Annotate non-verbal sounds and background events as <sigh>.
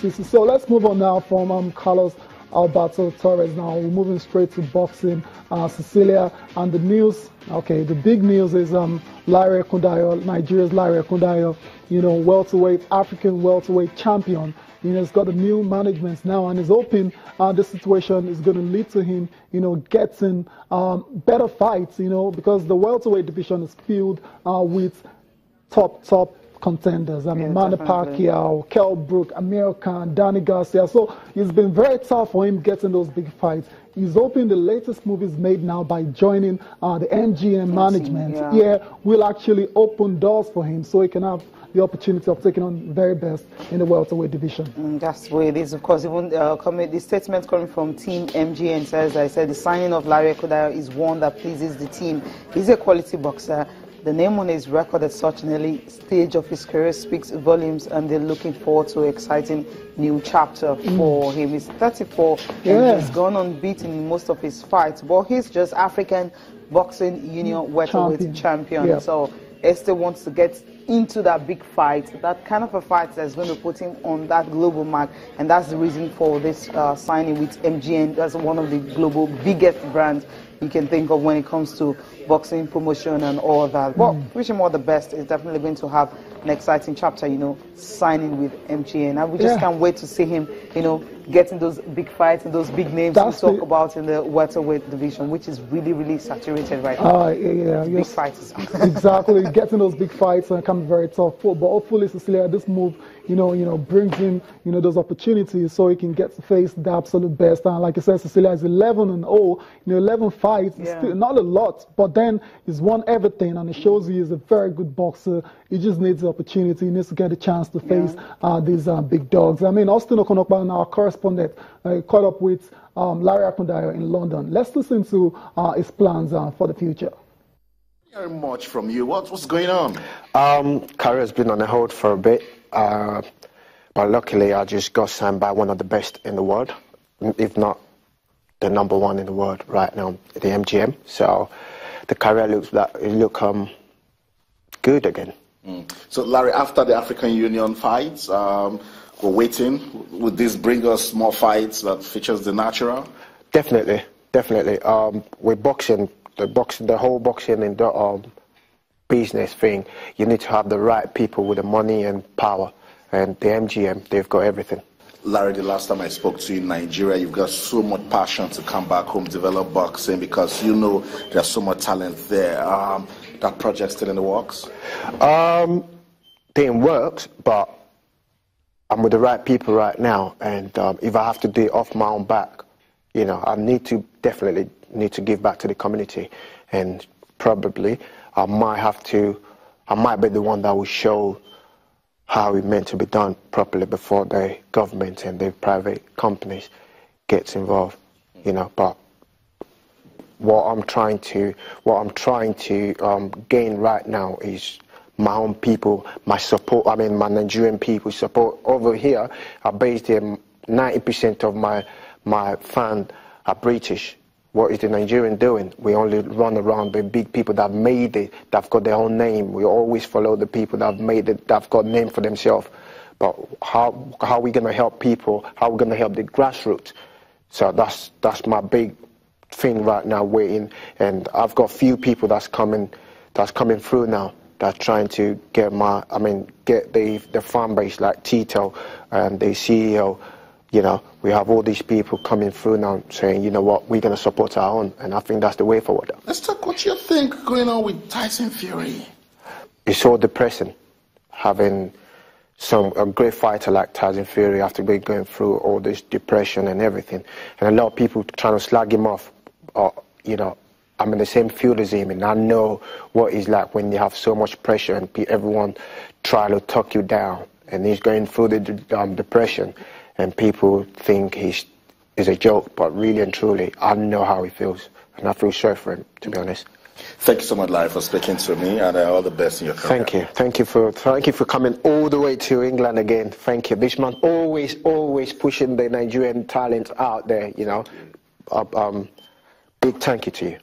So let's move on now from um, Carlos Alberto Torres. Now we're moving straight to boxing. Uh, Cecilia and the news. Okay, the big news is um, Larry Ekundayo, Nigeria's Larry Ekundayo, you know, welterweight African welterweight champion. You know, he's got a new management now, and he's hoping uh, the situation is going to lead to him, you know, getting um, better fights. You know, because the welterweight division is filled uh, with top top contenders. I mean, yeah, Manny Pacquiao, Kell Brook, Amir Khan, Danny Garcia. So it's been very tough for him getting those big fights. He's hoping the latest move is made now by joining uh, the MGM management. Yeah. yeah, will actually open doors for him so he can have the opportunity of taking on the very best in the welterweight division. Mm, that's the way it is. Of course, even uh, coming, the statement coming from Team MGM says, I said, the signing of Larry Ekundayo is one that pleases the team. He's a quality boxer. The name on his record at such an early stage of his career speaks volumes, and they're looking forward to an exciting new chapter mm. for him. He's 34 yeah. and he's gone unbeaten in most of his fights, but he's just African Boxing Union welterweight champion. champion. Yeah. So Esther wants to get into that big fight, that kind of a fight that's going to put him on that global mark. And that's the reason for this uh, signing with MGM. That's one of the global biggest brands you can think of when it comes to boxing promotion and all that. But mm. wish him all the best. It's definitely going to have an exciting chapter, you know, signing with MGM. And we just yeah. can't wait to see him, you know, getting those big fights and those big names That's we talk about in the welterweight division, which is really, really saturated right now. Uh, yeah. Big fights. <laughs> exactly. getting those big fights and can be very tough. But hopefully, Cecilia, this move, you know, you know, brings him, you know, those opportunities so he can get to face the absolute best. And like I said, Cecilia is 11 and 0, you know, 11 fights, yeah. still not a lot, but then he's won everything and it shows he is a very good boxer. He just needs the opportunity. He needs to get a chance to face yeah. uh, these uh, big dogs. I mean, Austin Okonokpa, our correspondent, uh, caught up with um, Larry Ekundayo in London. Let's listen to uh, his plans uh, for the future. Very much from you. What, what's going on? Um, career has been on hold for a bit, uh, but luckily I just got signed by one of the best in the world, if not the number one in the world right now, the MGM. So the career looks that look um, good again. Mm. So Larry, after the African Union fights, um, we're waiting. Would this bring us more fights that features the natural? Definitely, definitely. Um, with boxing, the boxing, the whole boxing and the um, business thing, you need to have the right people with the money and power. And the MGM, they've got everything. Larry, the last time I spoke to you in Nigeria, you've got so much passion to come back home, develop boxing because you know there's so much talent there. Um, that project still in the works? Um, in works, but I'm with the right people right now. And um, if I have to do it off my own back, you know, I need to definitely need to give back to the community, and probably I might have to, I might be the one that will show how it meant to be done properly before the government and the private companies gets involved, you know. But what I'm trying to, what I'm trying to um, gain right now is my own people, my support. I mean, my Nigerian people support over here. I based here. 90% of my my fans are British. What is the Nigerian doing? We only run around with big people that made it, that've got their own name. We always follow the people that have made it, that've got name for themselves. But how how are we gonna help people? How are we gonna help the grassroots? So that's that's my big thing right now waiting. And I've got few people that's coming that's coming through now that's trying to get my I mean get the the fan base like Tito and the CEO you know, we have all these people coming through now saying, you know what, we're going to support our own. And I think that's the way forward. Let's talk what you think going on with Tyson Fury. It's so depressing having some a great fighter like Tyson Fury after going through all this depression and everything. And a lot of people trying to slag him off. Or, you know, I'm in the same field as him, and I know what it's like when you have so much pressure and everyone try to talk you down. And he's going through the um, depression and people think he's is a joke, but really and truly, I know how he feels, and I feel sorry for him, to be honest. Thank you so much, Larry, for speaking to me, and uh, all the best in your career. Thank you, thank you for thank you for coming all the way to England again. Thank you. This man always, always pushing the Nigerian talent out there. You know, uh, um, big thank you to you.